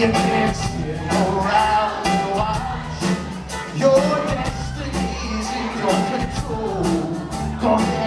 your pants around and watch. Your destiny's in your control.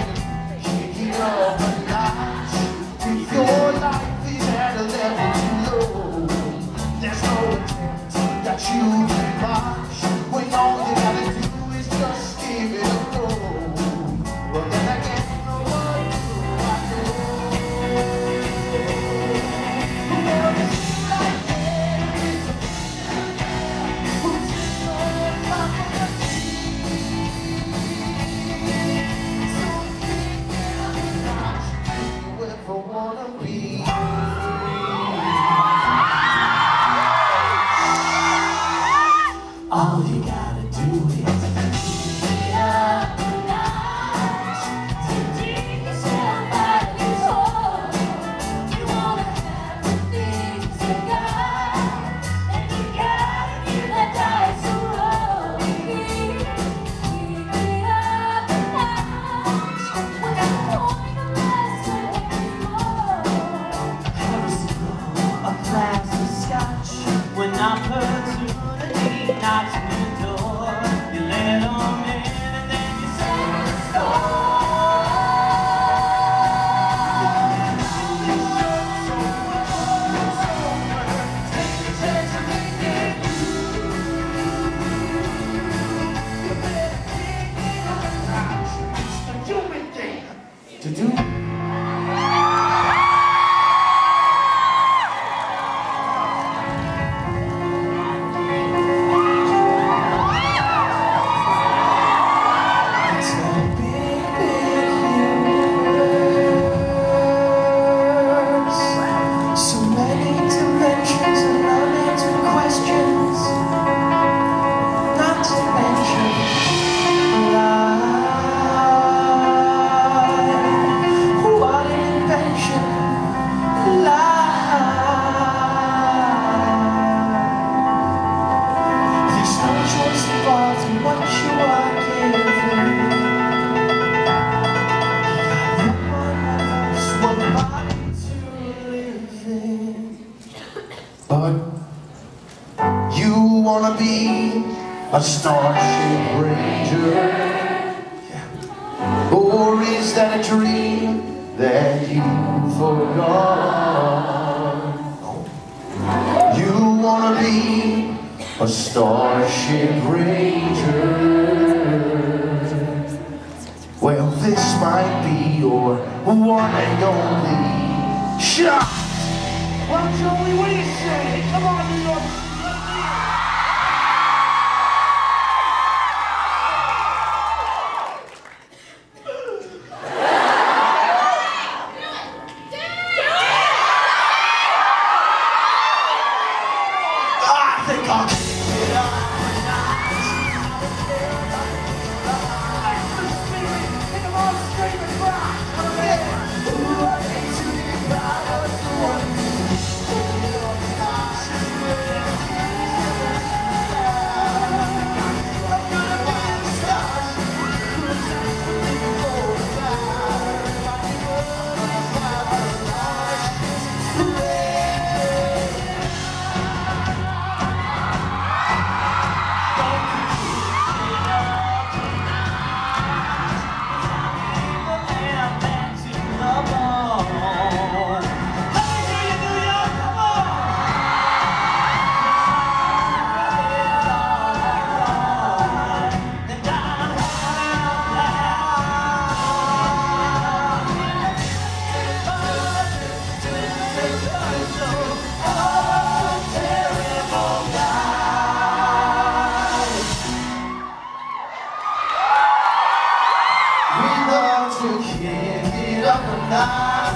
to do a starship ranger. Yeah. Or is that a dream that you forgot? You wanna be a starship ranger. Well, this might be your one and only shot. Well, Joey, what do you say? Come on, New York. Nah,